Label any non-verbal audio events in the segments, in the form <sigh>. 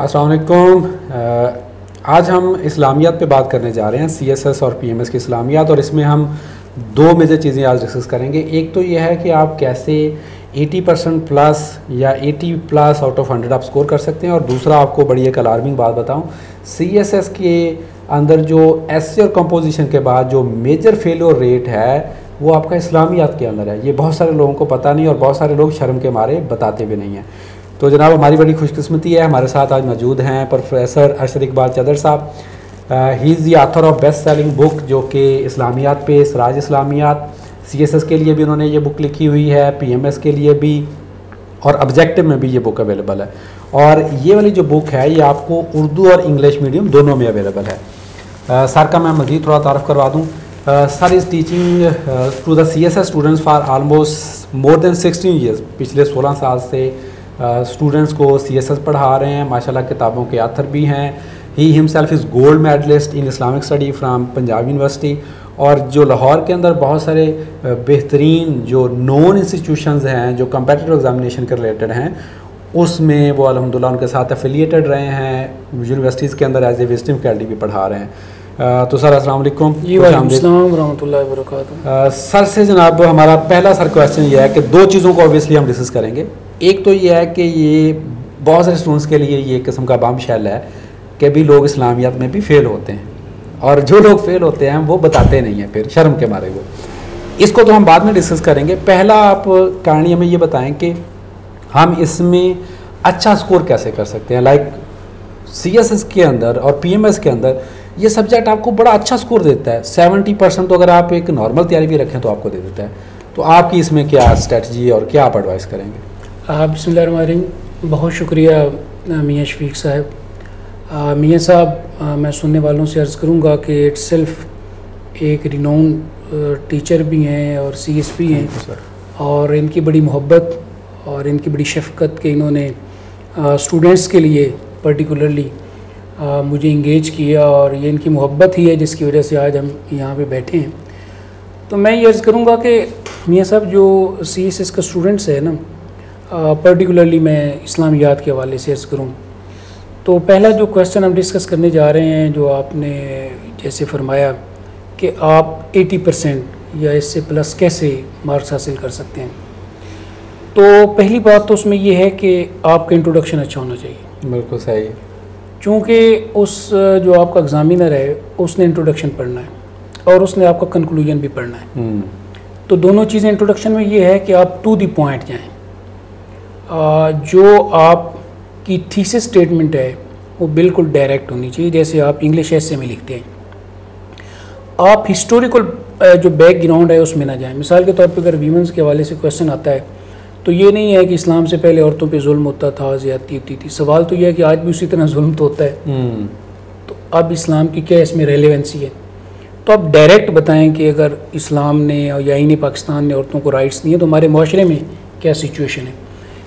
अस्सलाम वालेकुम। अ, आज हम इस्लामियात पे बात करने जा रहे हैं सीएसएस और पीएमएस की इस्लामियात और इसमें हम दो मेजर चीज़ें आज डिस्कस करेंगे। एक तो ये है कि आप कैसे 80 परसेंट प्लस या 80 प्लस आउट ऑफ़ 100 आप स्कोर कर सकते हैं और दूसरा आपको बड़ी एक अलार्मिंग बात बताऊँ सीएसएस के अंदर जो एस और कंपोजिशन के बाद जो मेजर फेलियर रेट है वो आपका इस्लामियात के अंदर है। ये बहुत सारे लोगों को पता नहीं और बहुत सारे लोग शर्म के मारे बताते भी नहीं हैं। तो जनाब हमारी बड़ी खुशकस्मती है हमारे साथ आज मौजूद हैं professor Arshad Iqbal Chadar sahab. He is the author of best selling book जो कि इस्लामियात पे सराज इस्लामियात। सीएसएस के लिए भी उन्होंने ये बुक लिखी हुई है पीएमएस के लिए भी और ऑब्जेक्टिव में भी ये बुक अवेलेबल है। और ये वाली जो बुक है ये आपको उर्दू और इंग्लिश मीडियम दोनों में अवेलेबल है। अ, सर का मैं मज़ीद थोड़ा तारफ़ करवा दूँ। Sir is teaching to the C S S students for almost more than sixteen years पिछले सोलह साल से स्टूडेंट्स को सी एस एस पढ़ा रहे हैं माशाल्लाह किताबों के आथर भी हैं। He himself is gold medalist in Islamic study from Punjab university और जो लाहौर के अंदर बहुत सारे बेहतरीन जो नॉन इंस्टीट्यूशंस हैं जो कंपेटिटिव एग्जामिनेशन के रिलेटेड हैं उसमें वो अलहमदिल्ला उनके साथ एफिलिएटेड रहे हैं यूनिवर्सिटीज़ के अंदर एज ए विजिटिंग फैकल्टी भी पढ़ा रहे हैं। तो सर असल सर से जनाब हमारा पहला सर क्वेश्चन ये है कि दो चीज़ों को ऑब्वियसली हम डिस्कस करेंगे। एक तो ये है कि ये बहुत सारे स्टूडेंट्स के लिए ये किस्म का बम शैल है कि भी लोग इस्लामियात में भी फेल होते हैं। और जो लोग फेल होते हैं, वो बताते नहीं हैं फिर शर्म के मारे वो। इसको तो हम बाद में डिस्कस करेंगे। पहला आप कहानी हमें ये बताएँ कि हम इसमें अच्छा स्कोर कैसे कर सकते हैं? लाइक सी के अंदर और पीएमएस के अंदर ये सब्जेक्ट आपको बड़ा अच्छा स्कोर देता है। सेवेंटी परसेंट तो अगर आप एक नॉर्मल तैयारी भी रखें तो आपको दे देता है। तो आपकी इसमें क्या स्ट्रेटजी और क्या आप एडवाइस करेंगे? बिस्मिल्लाहिर्रहमानिर्रहीम बहुत शुक्रिया मियाँ शफीक साहब। मियाँ साहब मैं सुनने वालों से अर्ज़ करूँगा कि इट्स सेल्फ एक रिनोन टीचर भी हैं और सी एस पी हैं। और इनकी बड़ी मोहब्बत और इनकी बड़ी शफकत के इन्होंने स्टूडेंट्स के लिए पर्टिकुलरली मुझे इंगेज किया और ये इनकी मोहब्बत ही है जिसकी वजह से आज हम यहाँ पे बैठे हैं। तो मैं ये अर्ज़ करूँगा कि मियाँ साहब जो सी एस एस का स्टूडेंट्स है ना पर्टिकुलरली मैं इस्लामियात के हवाले से अर्ज़ करूँ। तो पहला जो क्वेश्चन हम डिस्कस करने जा रहे हैं जो आपने जैसे फरमाया कि आप 80 परसेंट या इससे प्लस कैसे मार्क्स हासिल कर सकते हैं। तो पहली बात तो उसमें ये है कि आपका इंट्रोडक्शन अच्छा होना चाहिए। बिल्कुल सही। चूँकि उस जो आपका एग्ज़ामिनर है उसने इंट्रोडक्शन पढ़ना है और उसने आपका कंक्लूजन भी पढ़ना है। हम्म, तो दोनों चीज़ें इंट्रोडक्शन में ये है कि आप टू दी पॉइंट जाएँ। जो आपकी थीसिस स्टेटमेंट है वो बिल्कुल डायरेक्ट होनी चाहिए जैसे आप इंग्लिश ऐसे में लिखते हैं। आप हिस्टोरिकल जो बैकग्राउंड है उसमें ना जाएँ। मिसाल के तौर पे अगर वीमेंस के हवाले से क्वेश्चन आता है तो ये नहीं है कि इस्लाम से पहले औरतों पे जुल्म होता था ज़्यादती होती थी। सवाल तो यह है कि आज भी उसी तरह जुल्म तो होता है। हम्म, तो अब इस्लाम की क्या इसमें रेलेवेंसी है? तो आप डायरेक्ट बताएँ कि अगर इस्लाम ने या आईनी पाकिस्तान ने औरतों को राइट्स दिए तो हमारे माशरे में क्या सिचुएशन है?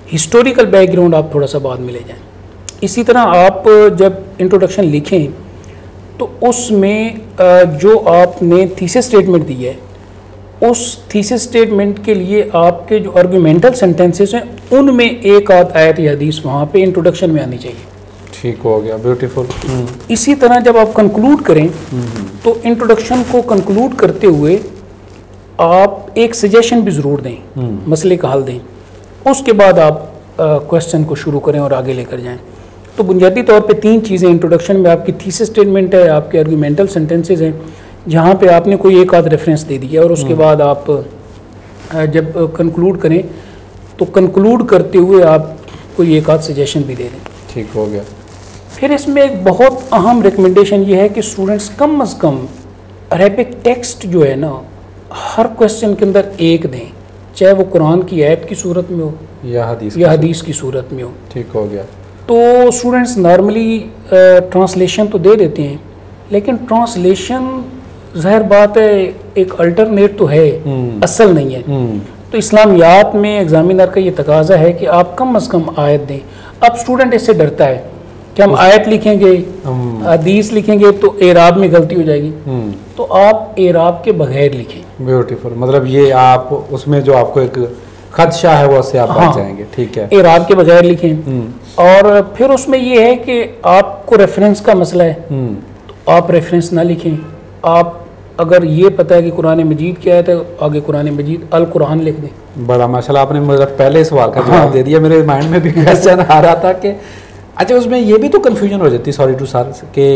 हिस्टोरिकल बैकग्राउंड आप थोड़ा सा बाद में ले जाएँ। इसी तरह आप जब इंट्रोडक्शन लिखें तो उसमें जो आपने थीसिस स्टेटमेंट दी है उस थीसिस स्टेटमेंट के लिए आपके जो आर्गूमेंटल सेंटेंसेस हैं उनमें एक आध आयत या हदीस वहाँ पे इंट्रोडक्शन में आनी चाहिए। ठीक हो गया ब्यूटीफुल इसी तरह जब आप कंक्लूड करें तो इंट्रोडक्शन को कंक्लूड करते हुए आप एक सजेशन भी ज़रूर दें मसले का हल दें। उसके बाद आप क्वेश्चन को शुरू करें और आगे लेकर जाएँ। तो बुनियादी तौर पे तीन चीज़ें इंट्रोडक्शन में आपकी थीसिस स्टेटमेंट है आपके आर्गूमेंटल सेंटेंसेस हैं जहाँ पे आपने कोई एक आध रेफरेंस दे दिया और उसके बाद आप जब कंक्लूड करें तो कंक्लूड करते हुए आप कोई एक आध सजेशन भी दे दें। ठीक हो गया। फिर इसमें एक बहुत अहम रिकमेंडेशन ये है कि स्टूडेंट्स कम अज़ कम अरेबिक टेक्स्ट जो है ना हर क्वेश्चन के अंदर एक दें। चाहे वो कुरान की आयत की सूरत में हो या हदीस या हदीस की सूरत में हो। ठीक हो गया। तो स्टूडेंट्स नॉर्मली ट्रांसलेशन तो दे देते हैं लेकिन ट्रांसलेशन जहर बात है एक अल्टरनेट तो है हम्म। असल नहीं है। हम्म, तो इस्लामियात में एग्जामिनर का ये तकाजा है कि आप कम अज़ कम आयत दें। अब स्टूडेंट इससे डरता है कि हम आयत लिखेंगे हम्म, हदीस लिखेंगे तो एराब में गलती हो जाएगी। तो आप एराब के बगैर लिखें। ब्यूटीफुल मतलब ये आप उसमें जो आपको एक खदशा है वो उससे आप हाँ। जाएँगे। ठीक है। इराब के बगैर लिखें हम्म। और फिर उसमें ये है कि आपको रेफरेंस का मसला है। हम्म। तो आप रेफरेंस ना लिखें। आप अगर ये पता है कि कुरान मजीद क्या है तो आगे कुरान मजीद अल कुरान लिख दें। बड़ा माशाल्लाह आपने मेरा पहले सवाल का जवाब हाँ। दे दिया। मेरे माइंड में भी क्वेश्चन आ रहा था कि अच्छा उसमें ये भी तो कन्फ्यूज़न हो जाती है सॉरी टू सर कि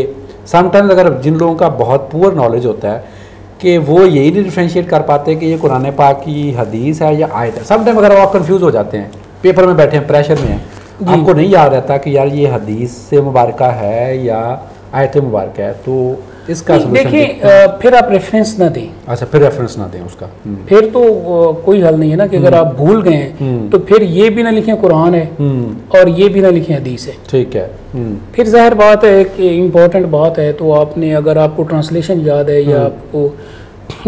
समटाइम्स अगर जिन लोगों का बहुत पुअर नॉलेज होता है कि वो यही नहीं डिफ्रेंशिएट कर पाते कि ये कुरान पाक की हदीस है या आयत है सब टाइम अगर आप कन्फ्यूज़ हो जाते हैं पेपर में बैठे हैं प्रेशर में हैं। आपको नहीं याद रहता कि यार ये हदीस से मुबारक है या आयत मुबारक है तो इसका देखिए फिर आप रेफरेंस ना दें। अच्छा फिर रेफरेंस ना दें उसका। हम्म, फिर तो कोई हल नहीं है ना कि अगर आप भूल गए हम्म। तो फिर ये भी ना लिखें कुरान है हम्म। और ये भी ना लिखें हदीस है। ठीक है। हम्म। फिर ज़ाहिर बात है कि इम्पोर्टेंट बात है तो आपने अगर आपको ट्रांसलेशन याद है या हम्म। आपको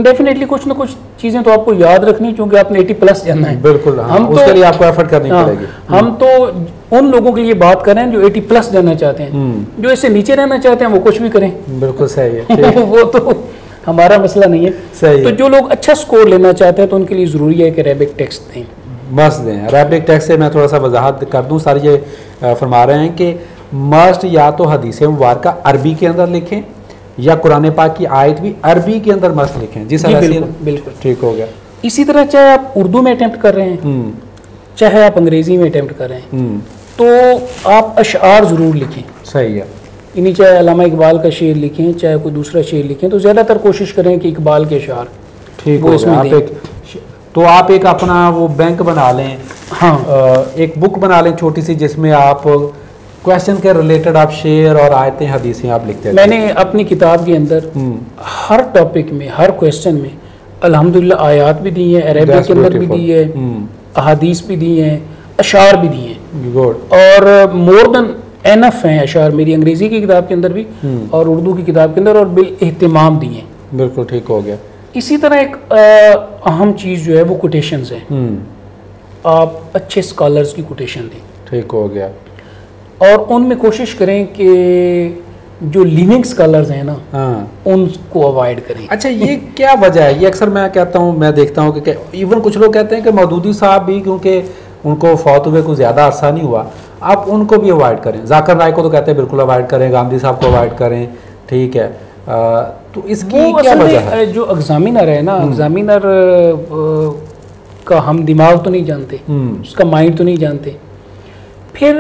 डेफिनेटली कुछ ना कुछ चीज़ें तो आपको याद रखनी क्योंकि आपने 80 प्लस जाना है। बिल्कुल हाँ, हम तो- उसके लिए आपको एफर्ट करनी हाँ, पड़ेगी। हम तो उन लोगों के लिए बात कर रहे हैं जो 80 प्लस जाना चाहते हैं। हम्म। जो इससे नीचे रहना चाहते हैं वो कुछ भी करें। बिल्कुल सही है <laughs> वो तो हमारा मसला नहीं है। सही तो जो लोग अच्छा स्कोर लेना चाहते हैं तो उनके लिए ज़रूरी है कि रेबिक टेक्स्ट दें। मस्त दें। रेबिक टेक्स्ट से मैं थोड़ा सा वजाहत कर दूँ। सर ये फरमा रहे हैं कि मस्ट या तो हदीस मुबारक अरबी के अंदर लिखें या कुरान पाक की आयत भी अरबी के अंदर मस्त लिखें। जी सर बिल्कुल ठीक हो गया। इसी तरह चाहे आप उर्दू में अटैम्प्ट कर रहे हैं हम्म। चाहे आप अंग्रेज़ी में अटैम्प्ट कर रहे हैं हम्म। तो आप अशार ज़रूर लिखें। सही है। यानी चाहे अलामा इकबाल का शेर लिखें चाहे कोई दूसरा शेर लिखें तो ज़्यादातर कोशिश करें कि इकबाल के अशार ठीक हो इसमें आप एक तो आप एक अपना वो बैंक बना लें हाँ। अ, एक बुक बना लें छोटी सी जिसमें आप क्वेश्चन के रिलेटेड आप शेर और आयतें हदीसें आप लिखते हैं। मैंने अपनी किताब के अंदर हम्म। हर टॉपिक में हर क्वेश्चन में अल्हम्दुलिल्लाह आयात भी दी हैं अरेबिक के अंदर भी दी है हम्म। अहादीस भी दी हैं अशार भी दिए हैं। और मोर देन एनफ हैं अशार मेरी अंग्रेज़ी की किताब के अंदर भी हम्म। और उर्दू की किताब के अंदर और बिल एहतमाम दिए हैं। बिल्कुल ठीक हो गया। इसी तरह एक अहम चीज़ जो है वो कोटेशंस हैं। आप अच्छे स्कॉलर्स की कोटेशन दें। ठीक हो गया। और उनमें कोशिश करें कि जो लिविंग स्कॉलर्स हैं ना हाँ। उनको अवॉइड करें। अच्छा ये क्या वजह है? ये अक्सर मैं कहता हूँ मैं देखता हूँ कि इवन कुछ लोग कहते हैं कि मौदूदी साहब भी क्योंकि उनको फौत हुए कुछ ज़्यादा अरसा नहीं हुआ आप उनको भी अवॉइड करें। जाकर राय को तो कहते हैं बिल्कुल अवॉइड करें गांधी साहब को अवॉइड करें ठीक है। अ, तो इसकी क्या वजह है? जो एग्जामिनर है ना एग्जामिनर का हम दिमाग तो नहीं जानते हम्म। उसका माइंड तो नहीं जानते। फिर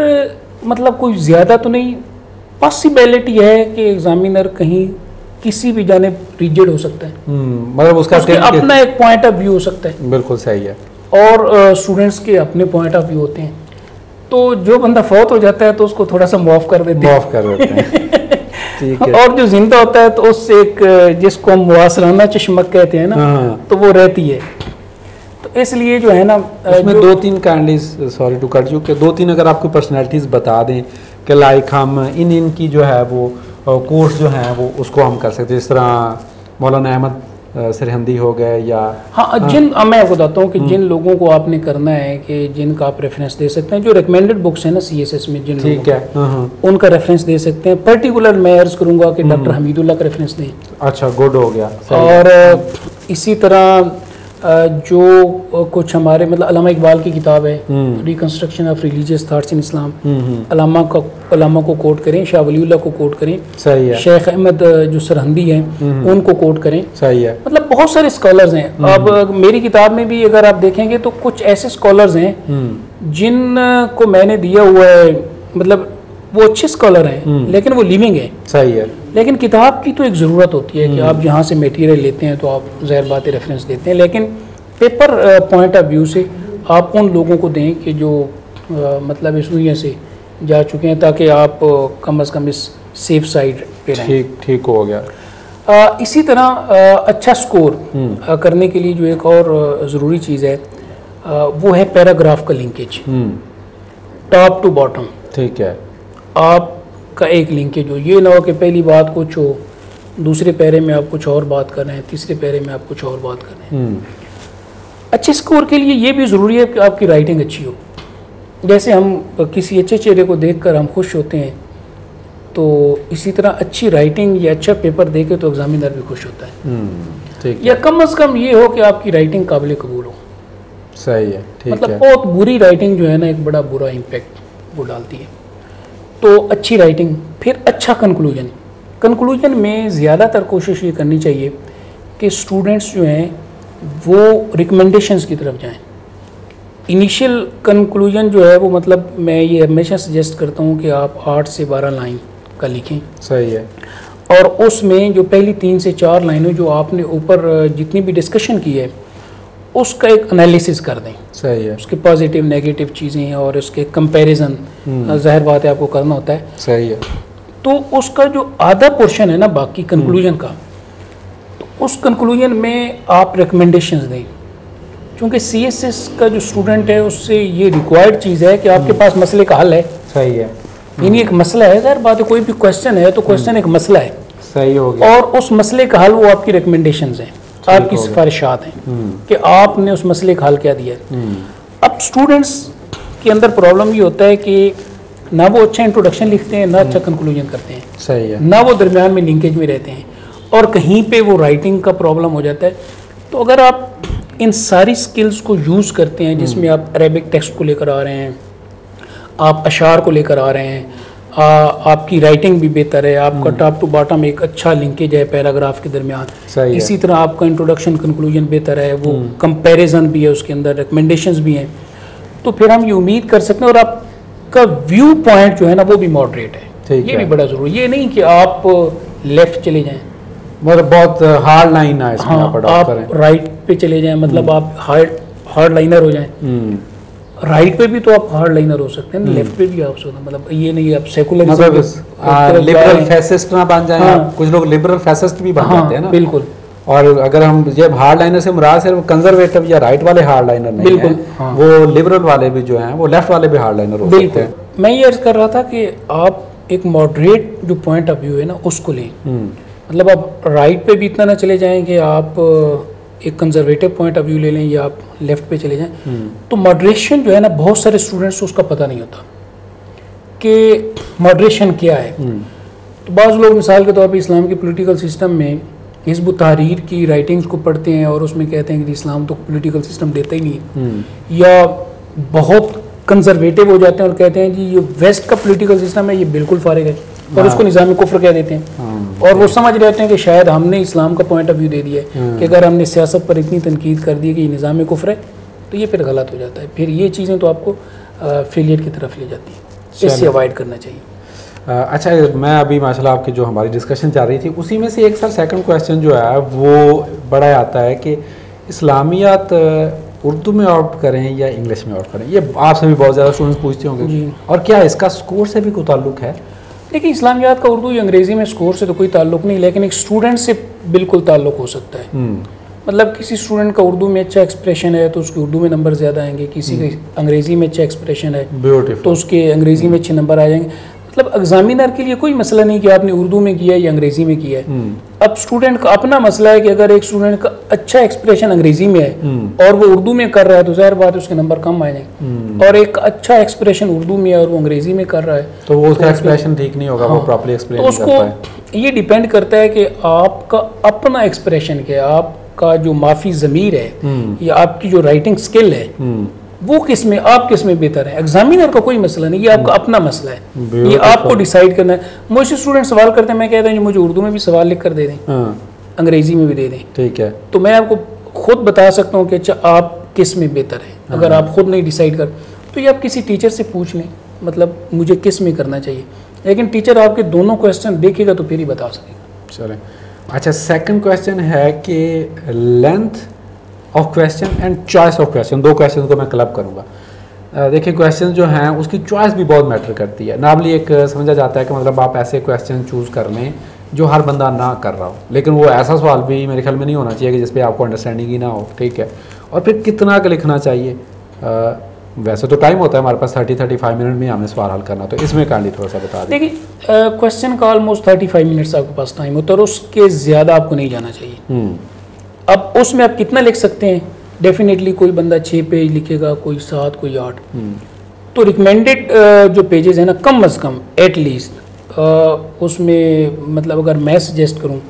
मतलब कोई ज़्यादा तो नहीं पॉसिबिलिटी है कि एग्जामिनर कहीं किसी भी जाने रिजिड हो सकता है। हम्म, मतलब उसका उसके अपना एक पॉइंट ऑफ़ व्यू हो सकता है। बिल्कुल सही है। और स्टूडेंट्स के अपने पॉइंट ऑफ़ व्यू होते हैं। तो जो बंदा फौत हो जाता है तो उसको थोड़ा सा मुआफ कर देते हैं। माफ़ कर देते हैं। <laughs> ठीक है। और जो ज़िंदा होता है तो उससे एक जिसको हम मुआसराना चश्मक कहते हैं ना हाँ। तो वो रहती है। तो इसलिए जो है ना उसमें दो तीन kindly sorry to cut you कि दो तीन अगर आपको पर्सनैलिटीज़ बता दें कि लाइक हम इन इन की जो है वो कोर्स जो है वो उसको हम कर सकते हैं। जिस तरह मौलाना अहमद सरहंदी हो गए या हाँ जिन अब मैं आपको बताता हूँ कि जिन लोगों को आपने करना है कि जिनका आप रेफरेंस दे सकते हैं जो रिकमेंडेड बुक्स हैं ना सी में जिन ठीक है हाँ हाँ। उनका रेफरेंस दे सकते हैं। पर्टिकुलर मैं अर्ज़ करूँगा कि डॉक्टर हमीदुल्ला का रेफरेंस दें। अच्छा गुड हो गया। और इसी तरह जो कुछ हमारे मतलब अलामा इकबाल की किताब है हम्म। Reconstruction of religious thoughts in Islam hmm hmm, Allama का अलामा को कोट करें शाह वलीउल्लाह को कोट करें सही है। शेख अहमद जो सरहंदी हैं हम्म। उनको कोट करें। सही है। मतलब बहुत सारे स्कॉलर्स हैं। अब मेरी किताब में भी अगर आप देखेंगे तो कुछ ऐसे स्कॉलर्स हैं हम्म। जिन को मैंने दिया हुआ है मतलब वो अच्छे स्कॉलर हैं हम्म। लेकिन वो लिविंग है। सही है। लेकिन किताब की तो एक ज़रूरत होती है कि हम्म। आप जहाँ से मटेरियल लेते हैं तो आप जहर बात रेफरेंस देते हैं लेकिन पेपर पॉइंट ऑफ़ व्यू से आप उन लोगों को दें कि जो अ, मतलब इस दुनिया से जा चुके हैं ताकि आप कम अज़ कम इस सेफ़ साइड पे ठीक ठीक हो गया। अ, इसी तरह अ, अच्छा स्कोर हम्म। अ, करने के लिए जो एक और ज़रूरी चीज़ है अ, वो है पैराग्राफ का लिंकेज टॉप टू बॉटम ठीक है। आपका एक लिंकेज हो ये ना हो कि पहली बात कुछ हो दूसरे पैरे में आप कुछ और बात कर रहे हैं तीसरे पैरे में आप कुछ और बात कर रहे हैं। हम्म। अच्छे स्कोर के लिए ये भी ज़रूरी है कि आपकी राइटिंग अच्छी हो। जैसे हम किसी अच्छे चेहरे को देखकर हम खुश होते हैं तो इसी तरह अच्छी राइटिंग या अच्छा पेपर दे के तो एग्जामिनर भी खुश होता है। हम्म है। या कम अज़ कम ये हो कि आपकी राइटिंग काबिल कबूल हो। सही है ठीक मतलब है। बहुत बुरी राइटिंग जो है ना एक बड़ा बुरा इम्पेक्ट वो डालती है। तो अच्छी राइटिंग फिर अच्छा कंक्लूजन कंक्लूजन में ज़्यादातर कोशिश ये करनी चाहिए कि स्टूडेंट्स जो हैं वो रिकमेंडेशंस की तरफ़ जाएँ। इनिशियल कंक्लूजन जो है वो मतलब मैं ये हमेशा सजेस्ट करता हूँ कि आप आठ से बारह लाइन का लिखें। सही है। और उसमें जो पहली तीन से चार लाइनें जो आपने ऊपर जितनी भी डिस्कशन की है उसका एक एनालिसिस कर दें। सही है। उसके पॉजिटिव नेगेटिव चीज़ें और उसके कंपैरिजन ज़ाहिर बात है आपको करना होता है। सही है। तो उसका जो आधा पोर्शन है ना बाकी कंक्लूजन का तो उस कंक्लूजन में आप रिकमेंडेशंस दें। क्योंकि सीएसएस का जो स्टूडेंट है उससे ये रिक्वायर्ड चीज़ है कि आपके पास मसले का हल है। सही है। यानी एक मसला है ज़ाहिर बात है कोई भी क्वेश्चन है तो क्वेश्चन एक मसला है। सही हो गया। और उस मसले का हल वो आपकी रिकमेंडेशन हैं। आपकी। सिफारिशात हैं हम्म। कि आपने उस मसले का हल क्या दिया है। हम्म। अब स्टूडेंट्स के अंदर प्रॉब्लम ये होता है कि ना वो अच्छा इंट्रोडक्शन लिखते हैं ना अच्छा कंक्लूजन करते हैं। सही है। ना वो दरमियान में लिंकेज में रहते हैं और कहीं पे वो राइटिंग का प्रॉब्लम हो जाता है। तो अगर आप इन सारी स्किल्स को यूज़ करते हैं जिसमें आप अरेबिक टेक्स्ट को लेकर आ रहे हैं आप अशार को लेकर आ रहे हैं आ, आपकी राइटिंग भी बेहतर है आपका टॉप टू बॉटम एक अच्छा लिंकेज है पैराग्राफ के दरमियान। इसी तरह आपका इंट्रोडक्शन कंक्लूजन बेहतर है वो कंपैरिजन भी है उसके अंदर रिकमेंडेशंस भी हैं। तो फिर हम ये उम्मीद कर सकते हैं और आपका व्यू पॉइंट जो है ना वो भी मॉडरेट है। ये है। भी बड़ा ज़रूरी ये नहीं कि आप लेफ़्ट चले जाएँ। मतलब बहुत हार्ड लाइन है हाँ आप राइट पे चले जाएँ मतलब आप हार्ड हार्ड लाइनर हो जाएँ। हम्म। राइट पे भी तो आप हार्ड लाइनर हो सकते हैं लेफ़्ट पे भी आप सकते हैं। मतलब ये नहीं आप सेकुलर मतलब लिबरल फैसिस्ट ना बन जाए हाँ। कुछ लोग लिबरल फैसिस्ट भी बन जाते हैं हाँ ना। बिल्कुल। और अगर हम जब हार्ड लाइनर से मुराद सिर्फ़ कंजर्वेटिव या राइट वाले हार्ड लाइनर नहीं बिल्कुल, हैं। हाँ। वो लिबरल वाले भी जो हैं वो लेफ़्ट वाले भी हार्ड लाइनर हो सकते हैं। मैं ये अर्ज़ कर रहा था कि आप एक मॉडरेट जो पॉइंट ऑफ़ व्यू है ना उसको लें। हम्म, मतलब आप राइट पे भी इतना ना चले जाएँ कि आप एक कंजर्वेटिव पॉइंट ऑफ़ व्यू ले लें या आप लेफ़्ट पे चले जाएँ हम्म, तो मॉडरेशन जो है ना बहुत सारे स्टूडेंट्स को उसका पता नहीं होता कि मॉडरेशन क्या है। हम्म, तो बाज़ लोग मिसाल के तौर पर इस्लाम के पोलिटिकल सिस्टम में हिजब तहरीर की राइटिंग्स को पढ़ते हैं और उसमें कहते हैं कि इस्लाम तो पोलिटिकल सिस्टम देता ही नहीं हम्म, या बहुत कंजर्वेटिव हो जाते हैं और कहते हैं जी ये वेस्ट का पोलिटिकल सिस्टम है ये बिल्कुल फारिग है और हाँ। उसको निज़ाम कुफ्र कह देते हैं। हाँ, और वो समझ रहते हैं कि शायद हमने इस्लाम का पॉइंट ऑफ़ व्यू दे दिया है हाँ। कि अगर हमने सियासत पर इतनी तनकीद कर दी कि ये निज़ाम कुफ्र है तो ये फिर गलत हो जाता है। फिर ये चीज़ें तो आपको फेलियर की तरफ़ ले जाती हैं। इससे अवॉइड करना चाहिए। अच्छा मैं अभी माशाल्लाह आपकी जो हमारी डिस्कशन चल रही थी उसी में से एक सर सेकंड क्वेश्चन जो है वो बड़ा आता है कि इस्लामियात उर्दू में ऑप्ट करें या इंग्लिश में ऑप्ट करें? ये आपसे भी बहुत ज़्यादा स्टूडेंट्स पूछते होंगे। और क्या इसका स्कोर से भी कोई ताल्लुक है? देखिए इस्लामियात का उर्दू या अंग्रेज़ी में स्कोर से तो कोई ताल्लुक नहीं लेकिन एक स्टूडेंट से बिल्कुल ताल्लुक हो सकता है। हम्म, मतलब किसी स्टूडेंट का उर्दू में अच्छा एक्सप्रेशन है तो उसके उर्दू में नंबर ज़्यादा आएँगे किसी के अंग्रेज़ी में अच्छा एक्सप्रेशन है तो उसके अंग्रेज़ी में अच्छे नंबर आ जाएँगे। मतलब एग्जामिनर के लिए कोई मसला नहीं कि आपने उर्दू में किया है या अंग्रेज़ी में किया है। हम्म, अब स्टूडेंट का अपना मसला है कि अगर एक स्टूडेंट का अच्छा एक्सप्रेशन अंग्रेज़ी में है हम्म, और वो उर्दू में कर रहा है तो ज़ाहिर बात उसके नंबर कम आ जाएँगे। हम्म। और एक अच्छा एक्सप्रेशन उर्दू में है और वो अंग्रेज़ी में कर रहा है तो वो उसका तो एक्सप्रेशन ठीक नहीं होगा वो हाँ, एक्सप्लेन तो उसको ये डिपेंड करता है कि आपका अपना एक्सप्रेशन क्या है आपका जो माफ़ी ज़मीर है या आपकी जो राइटिंग स्किल है वो किसमें आप किसमें बेहतर है? एग्जामिनर का कोई मसला नहीं ये आपका अपना मसला है। ये आपको डिसाइड करना है। मुझसे स्टूडेंट सवाल करते हैं मैं कहता हूँ मुझे उर्दू में भी सवाल लिख कर दे दें हाँ, अंग्रेज़ी में भी दे दें। ठीक है। तो मैं आपको खुद बता सकता हूँ कि अच्छा आप किसमें बेहतर है? अगर आप खुद नहीं डिसाइड कर तो ये आप किसी टीचर से पूछ लें मतलब मुझे किसमें करना चाहिए। लेकिन टीचर आपके दोनों क्वेश्चन देखेगा तो फिर ही बता सकेगा। चलें। अच्छा सेकंड क्वेश्चन है कि length of question and choice of question दो क्वेश्चन को मैं क्लब करूँगा। देखिए क्वेश्चन जो हैं उसकी चॉइस भी बहुत मैटर करती है। नॉर्मली एक समझा जाता है कि मतलब आप ऐसे क्वेश्चन चूज़ कर लें जो हर बंदा ना कर रहा हो। लेकिन वो ऐसा सवाल भी मेरे ख्याल में नहीं होना चाहिए कि जिस पे आपको अंडरस्टैंडिंग ही ना हो ठीक है? और फिर कितना का लिखना चाहिए? अ, वैसे तो टाइम होता है हमारे पास थर्टी थर्टी फाइव मिनट में हमें सवाल हल करना तो इसमें काइंडली थोड़ा सा बता दें। देखिए क्वेश्चन का ऑलमोस्ट थर्टी फाइव मिनट्स आपके पास टाइम होता है और उसके ज़्यादा आपको नहीं जाना चाहिए। हम्म, अब उसमें आप कितना लिख सकते हैं? डेफिनेटली कोई बंदा छः पेज लिखेगा कोई सात कोई आठ। हम्म, तो रिकमेंडेड जो पेजेस हैं ना कम अज़ कम एट लीस्ट उसमें मतलब अगर मैं सजेस्ट करूँ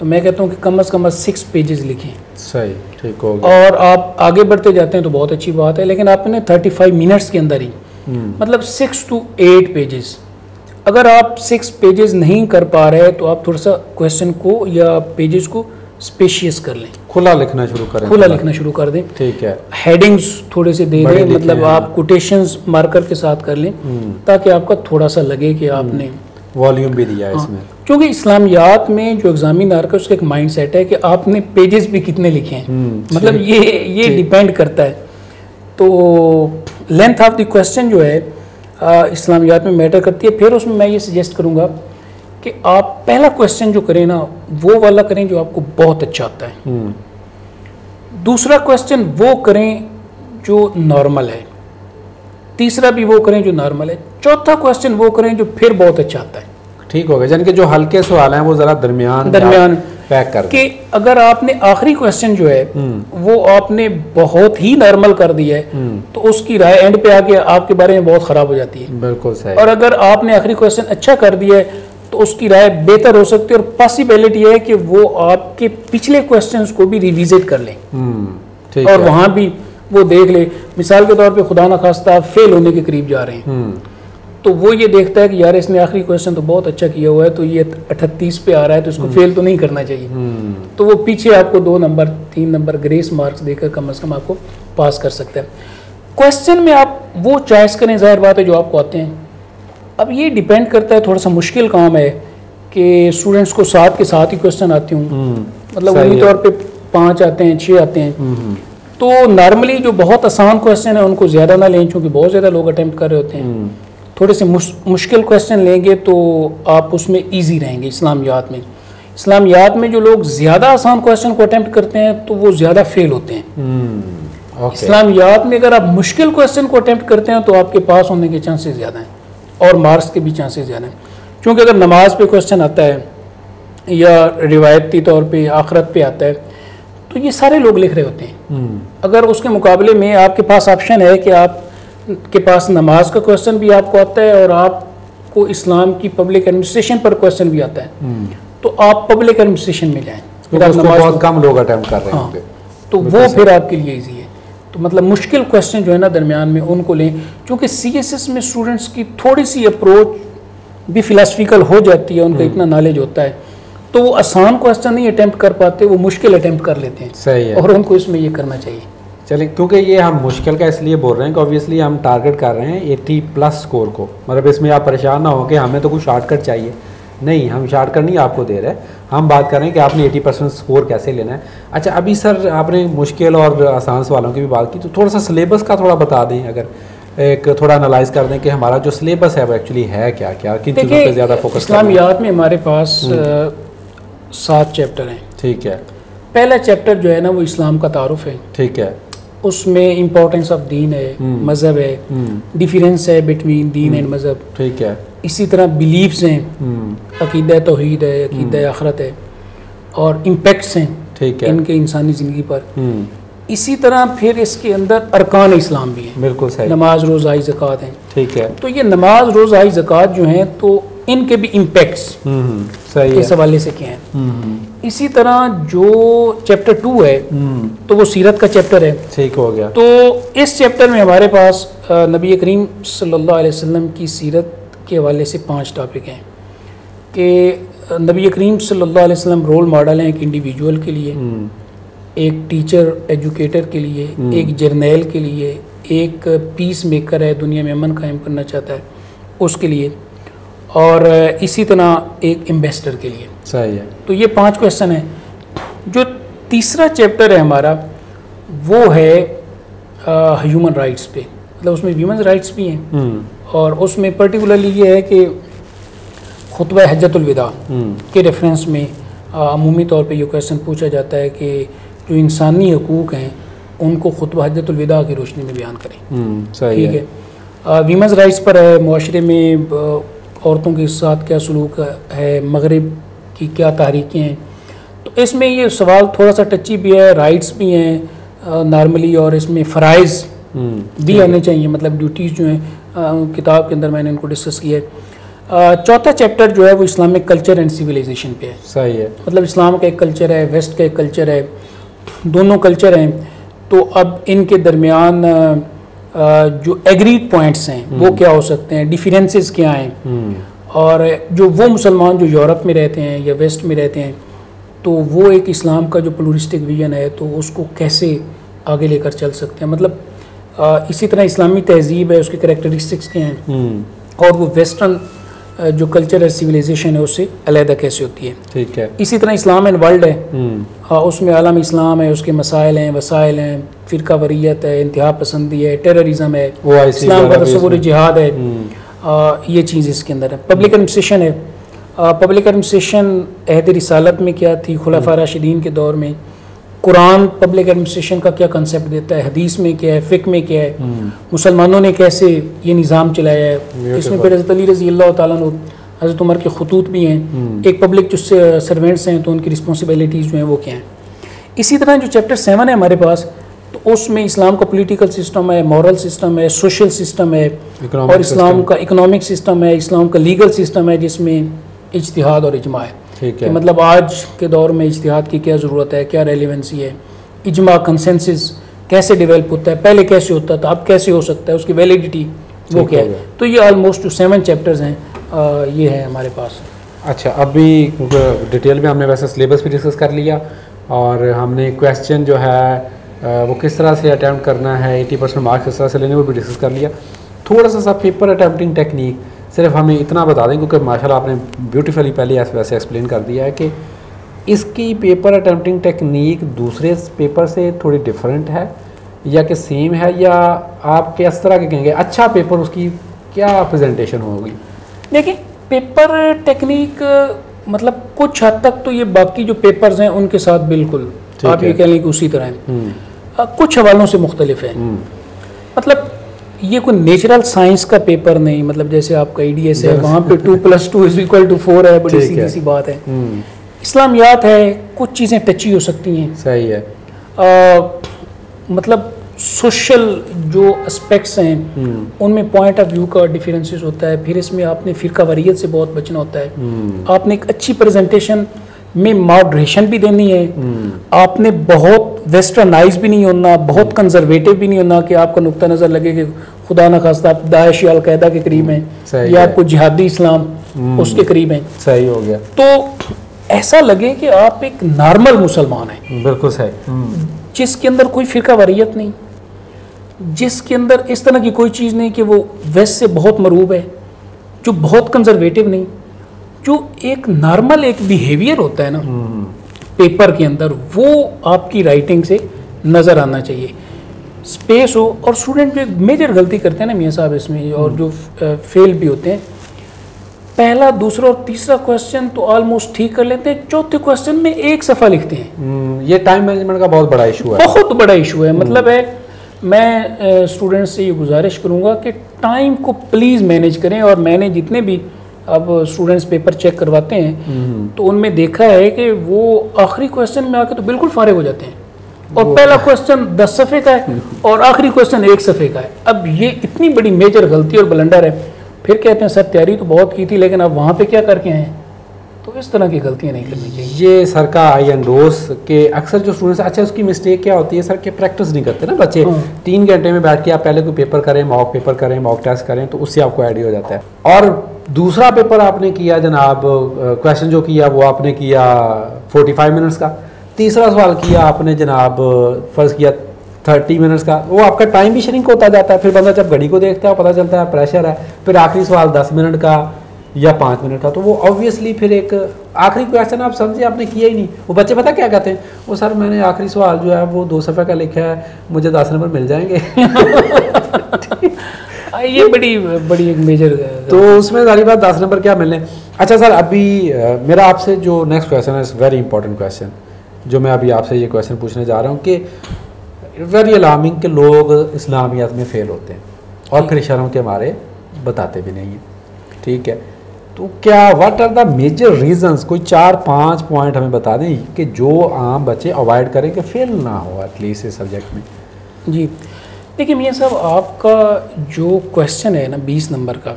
तो मैं कहता हूँ कि कम अज़ कम सिक्स पेजेस लिखें। सही ठीक हो और आप आगे बढ़ते जाते हैं तो बहुत अच्छी बात है लेकिन आपने 35 मिनट्स के अंदर ही हम्म, मतलब सिक्स टू एट पेजेस अगर आप सिक्स पेजेस नहीं कर पा रहे तो आप थोड़ा सा क्वेश्चन को या पेजेस को स्पेशियस कर लें। खुला लिखना शुरू करें खुला लिखना शुरू कर दें। ठीक है। हेडिंग्स थोड़े से दे दें मतलब। आप कोटेशंस मार्कर के साथ कर लें हम्म, ताकि आपका थोड़ा सा लगे कि आपने वॉल्यूम भी दिया है हाँ, इसमें। क्योंकि इस्लामियात में जो एग्जामिनर का उसका एक माइंड सेट है कि आपने पेजेस भी कितने लिखे हैं। हम्म, मतलब ये ये डिपेंड करता है। तो लेंथ ऑफ़ द क्वेश्चन जो है इस्लामियात में मैटर करती है। फिर उसमें मैं ये सजेस्ट करूँगा कि आप पहला क्वेश्चन जो करें ना वो वाला करें जो आपको बहुत अच्छा आता है। हम्म, दूसरा क्वेश्चन वो करें जो नॉर्मल है। तीसरा भी वो करें जो नॉर्मल है। चौथा क्वेश्चन वो करें जो फिर बहुत अच्छा आता है। ठीक हो गया। यानी कि जो हल्के सवाल हैं वो जरा दरमियान दरमियान पैक कर कि अगर आपने आखिरी क्वेश्चन जो है हम्म, वो आपने बहुत ही नॉर्मल कर दिया है हम्म, तो उसकी राय एंड पे आके आपके बारे में बहुत ख़राब हो जाती है। बिल्कुल सही। और अगर आपने आखिरी क्वेश्चन अच्छा कर दिया है तो उसकी राय बेहतर हो सकती है और पॉसिबिलिटी है कि वो आपके पिछले क्वेश्चंस को भी रिविजिट कर लें। हम्म, और वहाँ भी वो देख ले। मिसाल के तौर पे खुदा ना खास्ता फेल होने के करीब जा रहे हैं। हम्म, तो वो ये देखता है कि यार इसने आखिरी क्वेश्चन तो बहुत अच्छा किया हुआ है तो ये अठतीस पे आ रहा है तो इसको फेल तो नहीं करना चाहिए। हम्म, तो वो पीछे आपको दो नंबर तीन नंबर ग्रेस मार्क्स देकर कम से कम आपको पास कर सकता है। क्वेश्चन में आप वो चॉइस करें ज़ाहिर बात है जो आपको आते हैं। अब ये डिपेंड करता है थोड़ा सा मुश्किल काम है कि स्टूडेंट्स को साथ के साथ ही क्वेश्चन आते हों। हम्म, मतलब उन्हीं तौर पे पाँच आते हैं छः आते हैं। हम्म, तो नॉर्मली जो बहुत आसान क्वेश्चन है उनको ज़्यादा ना लें चूँकि बहुत ज़्यादा लोग अटैम्प्ट कर रहे होते हैं। हम्म, थोड़े से मुश, मुश्किल क्वेश्चन लेंगे तो आप उसमें ईजी रहेंगे इस्लामियात में। इस्लामियात में जो लोग ज़्यादा आसान क्वेश्चन को अटैम्प्ट करते हैं तो वो ज़्यादा फेल होते हैं। हम्म, इस्लामियात में अगर आप मुश्किल क्वेश्चन को अटैम्प्ट करते हैं तो आपके पास होने के चांसेस ज़्यादा हैं। और मार्क्स के भी चांसेस ज़्यादा हैं। क्योंकि अगर नमाज़ पे क्वेश्चन आता है या रिवायती तौर पे आखरत पे आता है तो ये सारे लोग लिख रहे होते हैं। हम्म, अगर उसके मुकाबले में आपके पास ऑप्शन है कि आप के पास नमाज़ का क्वेश्चन भी आपको आता है और आपको इस्लाम की पब्लिक एडमिनिस्ट्रेशन पर क्वेश्चन भी आता है हम्म, तो आप पब्लिक एडमिनिस्ट्रेशन में जाएँ। फिर क्योंकि आप उसको नमाज़ बहुत कम लोग अटेम्प्ट कर रहे हाँ, होंगे। तो वो फिर आपके लिए इजी है। तो मतलब मुश्किल क्वेश्चन जो है ना दरमियान में उनको लें क्योंकि सी एस एस में स्टूडेंट्स की थोड़ी सी अप्रोच भी फिलासफिकल हो जाती है उनका इतना नॉलेज होता है। तो वो आसान क्वेश्चन नहीं अटैम्प्ट कर पाते वो मुश्किल अटैम्प्ट कर लेते हैं। सही है। और उनको इसमें ये करना चाहिए। चलिए क्योंकि ये हम मुश्किल का इसलिए बोल रहे हैं कि ऑब्वियसली हम टारगेट कर रहे हैं 80 प्लस स्कोर को। मतलब इसमें आप परेशान ना हो कि हमें तो कुछ शॉर्टकट चाहिए। नहीं हम शॉर्टकट नहीं आपको दे रहे हम बात कर रहे हैं कि आपने 80 परसेंट स्कोर कैसे लेना है। अच्छा अभी सर आपने मुश्किल और आसान सवालों की भी बात की तो थोड़ा सा सिलेबस का थोड़ा बता दें अगर एक थोड़ा एनालाइज कर दें कि हमारा जो सिलेबस है वो एक्चुअली है क्या क्या किन चीज़ों पे ज़्यादा फोकस इस्लामियात में हमारे पास सात चैप्टर हैं। ठीक है। पहला चैप्टर जो है ना वो इस्लाम का तारुफ है। ठीक है। उसमें इम्पोर्टेंस ऑफ़ दीन है हम्म। मज़हब है। हम्म, डिफरेंस है बिटवीन दीन एंड मज़हब। ठीक है। इसी तरह बिलीव्स हैं। हम्म, अकीदा तोहीद है अकीदा आखरत है और इम्पैक्ट्स हैं ठीक है। इनके इंसानी ज़िंदगी पर। हम्म, इसी तरह फिर इसके अंदर अरकान इस्लाम भी हैं। बिल्कुल सही। नमाज़ रोज़ आई ज़क़़त हैं। ठीक है। तो ये नमाज़ रोज़ आई ज़क़़त जो हैं तो इनके भी इम्पैक्ट्स हम्म, हम्म, सही इस हवाले से क्या हैं। हम्म, इसी तरह जो चैप्टर टू है हम्म, तो वो सीरत का चैप्टर है। ठीक हो गया। तो इस चैप्टर में हमारे पास नबी करीम सल्लल्लाहु अलैहि वसल्लम की सीरत के हवाले से पाँच टॉपिक हैं कि नबी करीम सल्लल्लाहु अलैहि वसल्लम रोल मॉडल हैं एक इंडिविजुअल के लिए हम्म, एक टीचर एजुकेटर के लिए हम्म। एक जर्नैल के लिए एक पीस मेकर है दुनिया में अमन कायम करना चाहता है उसके लिए और इसी तरह एक एम्बेसडर के लिए। सही है। तो ये पाँच क्वेश्चन हैं। जो तीसरा चैप्टर है हमारा वो है ह्यूमन राइट्स पे। मतलब उसमें ह्यूमन राइट्स भी हैं। हम्म, और उसमें पर्टिकुलरली ये है कि खुतबा हजतुलविदा हम्म, के रेफरेंस में अमूमी तौर पे ये क्वेश्चन पूछा जाता है कि जो इंसानी हकूक़ हैं उनको खुतबा हजतुलविदा की रोशनी में बयान करें। हम्म, ठीक है। है। वीमेंस राइट्स पर है माशरे में औरतों के साथ क्या सलूक है मगरब की क्या तहरीकें हैं। तो इसमें ये सवाल थोड़ा सा टची भी है राइट्स भी हैं नॉर्मली और इसमें फ़राइज़ भी आने चाहिए मतलब ड्यूटीज़ जो हैं किताब के अंदर मैंने इनको डिस्कस किया है। चौथा चैप्टर जो है वो इस्लामिक कल्चर एंड सिविलाइजेशन पे है। सही है। मतलब इस्लाम का एक कल्चर है वेस्ट का एक कल्चर है दोनों कल्चर हैं। तो अब इनके दरमियान जो एग्रीड पॉइंट्स हैं वो क्या हो सकते हैं डिफरेंसेस क्या हैं? और जो वो मुसलमान जो यूरोप में रहते हैं या वेस्ट में रहते हैं तो वो एक इस्लाम का जो प्लूरिस्टिक विजन है तो उसको कैसे आगे लेकर चल सकते हैं? मतलब इसी तरह इस्लामी तहजीब है उसके करेक्टरिस्टिक्स के हैं? और वो वेस्टर्न जो कल्चर है सिविलाइजेशन है उससे अलहदा कैसे होती है? ठीक है। इसी तरह इस्लाम एंड वर्ल्ड है। उसमें आलम इस्लाम है उसके मसाइल हैं वसाइल हैं फ़िरका वरीत है इंतहा पसंदी है टेररिज्म है इस्लाम का तस्वुर जिहाद है। आ, ये चीज़ इसके अंदर है। पब्लिक एडमिनिस्ट्रेशन है। पब्लिक एडमिनिस्ट्रेशन अहद रिसालत में क्या थी? खुलाफा राशिदीन के दौर में। कुरान पब्लिक एडमिनिस्ट्रेशन का क्या कंसेप्ट देता है? हदीस में क्या है? फ़िक में क्या है। मुसलमानों ने कैसे ये निज़ाम चलाया है? इसमें फिर हज़रत अली रज़ी अल्लाह हज़रत उमर के खतूत भी हैं। हम्म। एक पब्लिक जो सर्वेंट्स हैं तो उनकी रिस्पॉन्सिबिलिटीज़ जो हैं वो क्या हैं? इसी तरह जो चैप्टर सेवन है हमारे पास तो उसमें इस्लाम का पोलिटिकल सिस्टम है मॉरल सिस्टम है सोशल सिस्टम है और इस्लाम का इकनॉमिक सिस्टम है इस्लाम का लीगल सिस्टम है जिसमें इजतहाद और इजमा है ठीक है। मतलब आज के दौर में इजतहाद की क्या ज़रूरत है क्या रेलिवेंसी है? इजमा कंसेंसिस कैसे डेवलप होता है? पहले कैसे होता था? अब कैसे हो सकता है? उसकी वैलिडिटी वो क्या है तो ये ऑलमोस्ट जो सेवन चैप्टर्स हैं ये है हमारे पास। अच्छा अभी डिटेल में हमने वैसे सिलेबस भी डिस्कस कर लिया और हमने क्वेश्चन जो है वो किस तरह से अटैम्प्ट करना है एटी परसेंट मार्क्स किस तरह से लेने वो भी डिस्कस कर लिया। थोड़ा सा सा पेपर अटैम्प्टिंग टेक्निक सिर्फ़ हमें इतना बता दें क्योंकि माशाल्लाह आपने ब्यूटीफुली पहले वैसे एक्सप्लेन कर दिया है कि इसकी पेपर अटैम्प्टिंग टेक्निक दूसरे पेपर से थोड़ी डिफरेंट है या कि सेम है या आप किस तरह के कहेंगे अच्छा पेपर उसकी क्या प्रेजेंटेशन होगी देखिए पेपर टेक्निक मतलब कुछ हद तक तो ये बाकी जो पेपर्स हैं उनके साथ बिल्कुल आप ये कह लें कि उसी तरह हैं हम्म। कुछ हवालों से मुख्तलिफ़ है हम्म। मतलब ये कोई नेचुरल साइंस का पेपर नहीं मतलब जैसे आपका ई है वहाँ पे two plus two is equal to four है बड़ी सीधी सी बात है हम्म। इस्लामियात है कुछ चीज़ें टची हो सकती हैं सही है आ, मतलब सोशल जो एस्पेक्ट्स हैं हम्म। उनमें पॉइंट ऑफ़ व्यू का डिफरेंसेस होता है फिर इसमें आपने फिरका वरीत से बहुत बचना होता है हम्म। आपने एक अच्छी प्रेजेंटेशन में मॉडरेशन भी देनी है। आपने बहुत वेस्टर्नाइज भी नहीं होना बहुत कंजर्वेटिव भी नहीं होना कि आपका नुकता नज़र लगे कि खुदा न खास्ता आप दाइश या अलकायदा के करीब हैं या आपको जिहादी इस्लाम हम्म। उसके करीब हैं। सही हो गया। तो ऐसा लगे कि आप एक नॉर्मल मुसलमान हैं। बिल्कुल सही। हम्म। जिसके अंदर कोई फिरका वरीत नहीं। जिसके अंदर इस तरह की कोई चीज़ नहीं कि वो वेस्ट से बहुत मरूब है जो बहुत कंजर्वेटिव नहीं। जो एक नॉर्मल एक बिहेवियर होता है ना पेपर के अंदर वो आपकी राइटिंग से नज़र आना चाहिए। स्पेस हो और स्टूडेंट जो एक मेजर गलती करते हैं ना मियाँ साहब इसमें और जो फेल भी होते हैं। पहला दूसरा और तीसरा क्वेश्चन तो ऑलमोस्ट ठीक कर लेते हैं। चौथे क्वेश्चन में एक सफ़ा लिखते हैं। हम्म, ये टाइम मैनेजमेंट का बहुत बड़ा इशू है। बहुत बड़ा इशू है। मतलब है मैं स्टूडेंट्स से ये गुजारिश करूँगा कि टाइम को प्लीज़ मैनेज करें और मैंने जितने भी अब स्टूडेंट्स पेपर चेक करवाते हैं तो उनमें देखा है कि वो आखिरी क्वेश्चन में आके तो बिल्कुल फारे हो जाते हैं। और पहला <laughs> क्वेश्चन दस सफ़े का है और आखिरी क्वेश्चन एक सफ़े का है। अब ये इतनी बड़ी मेजर गलती और बलंडर है। फिर कहते हैं सर तैयारी तो बहुत की थी लेकिन अब वहाँ पे क्या करके आए तो इस तरह की गलतियाँ नहीं करनी चाहिए। ये सर का आई एन रोज के अक्सर जो स्टूडेंट्स अच्छा उसकी मिस्टेक क्या होती है? सर के प्रैक्टिस नहीं करते ना बच्चे। हाँ। तीन घंटे में बैठ के आप पहले कोई पेपर करें मॉक पेपर करें मॉक टेस्ट करें तो उससे आपको आइडिया हो जाता है। और दूसरा पेपर आपने किया जनाब क्वेश्चन जो किया वो आपने किया 45 मिनट्स का। तीसरा सवाल किया आपने जनाब फ़र्ज़ किया 30 मिनट्स का। वो आपका टाइम भी श्रिंक होता जाता है, फिर बंदा जब घड़ी को देखता है, पता चलता है प्रेशर है, फिर आखिरी सवाल 10 मिनट का या पाँच मिनट का। तो वो ऑब्वियसली फिर एक आखिरी क्वेश्चन आप समझे, आपने किया ही नहीं। वो बच्चे पता क्या कहते हैं? वो, सर, मैंने आखिरी सवाल जो है वो दो सफ़े का लिखा है, मुझे दस नंबर मिल जाएँगे। <laughs> ये बड़ी बड़ी एक मेजर तो उसमें सारी बात दस नंबर क्या मिलने? अच्छा सर अभी मेरा आपसे जो नेक्स्ट क्वेश्चन है वेरी इंपॉर्टेंट क्वेश्चन जो मैं अभी आपसे ये क्वेश्चन पूछने जा रहा हूँ कि वेरी अलार्मिंग के लोग इस्लामियात में फ़ेल होते हैं और फिर शर्म के मारे बताते भी नहीं हैं। ठीक है? तो क्या what are the major reasons कोई चार पाँच पॉइंट हमें बता दें कि जो आम बच्चे अवॉइड करें कि फेल ना हो एटलीस्ट इस सब्जेक्ट में। जी। देखिए मियाँ साहब आपका जो क्वेश्चन है ना बीस नंबर का